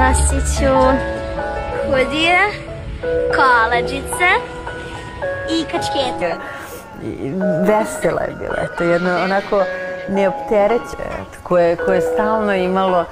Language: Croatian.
nosit ću hudije, kolađice i kačkete. Vesela je bila, to jedno onako neoptereće koje, koje je stalno imalo